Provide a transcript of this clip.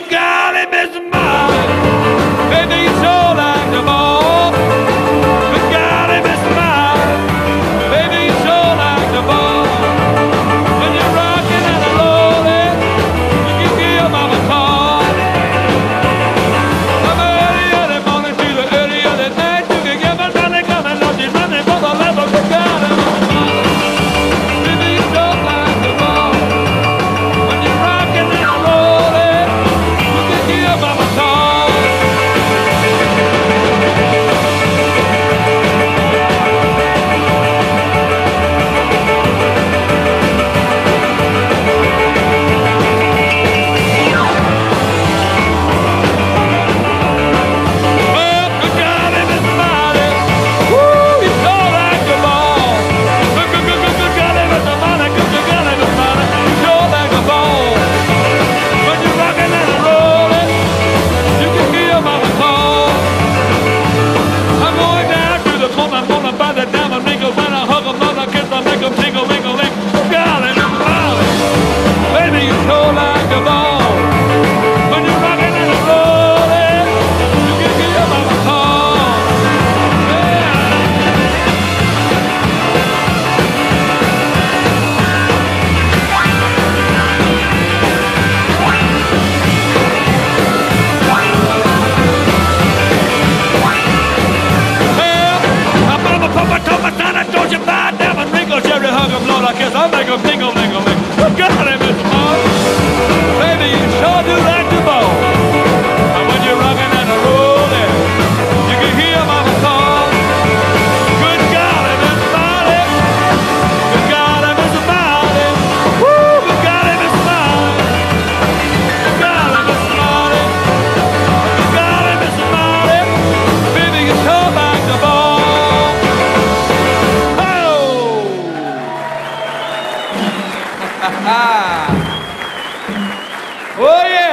good golly, Miss Molly. Lord, I guess I make them tingle, tingle, tingle. Look at him, Oiê!